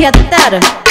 novinha da